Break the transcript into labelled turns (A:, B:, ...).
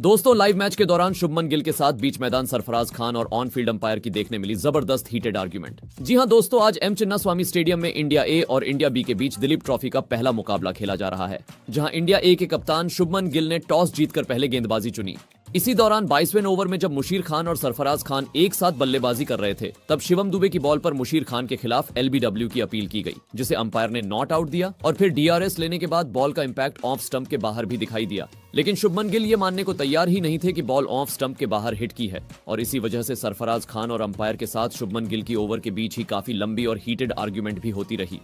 A: दोस्तों live match के दौरान शुभमन गिल के साथ बीच मैदान सरफराज खान और ऑन फ़ील्ड अंपायर की देखने मिली ज़बरदस्त हीटेड आर्ग्यूमेंट जी हाँ दोस्तों, आज एम चिन्ना स्वामी स्टेडियम में इंडिया ए और इंडिया बी के बीच दिलीप ट्रॉफी का पहला मुकाबला खेला जा रहा है, जहाँ इंडिया ए के कप्तान शुभमन गिल ने टॉस जीतकर पहले गेंदबाजी चुनी। इसी दौरान बाईसवें ओवर में जब मुशीर खान और सरफराज खान एक साथ बल्लेबाजी कर रहे थे, तब शिवम दुबे की बॉल पर मुशीर खान के खिलाफ एलबीडब्ल्यू की अपील की गई, जिसे अंपायर ने नॉट आउट दिया और फिर डीआरएस लेने के बाद बॉल का इंपैक्ट ऑफ़ स्टंप के बाहर भी दिखाई दिया। लेकिन शुभमन गिल ये मानने को तैयार ही नहीं थे कि बॉल ऑफ़ स्टंप के बाहर हिट की है, और इसी वजह से सरफराज खान और अंपायर के साथ शुभमन गिल की ओवर के बीच ही काफ़ी लंबी और हीटेड आर्ग्यूमेंट भी होती रही।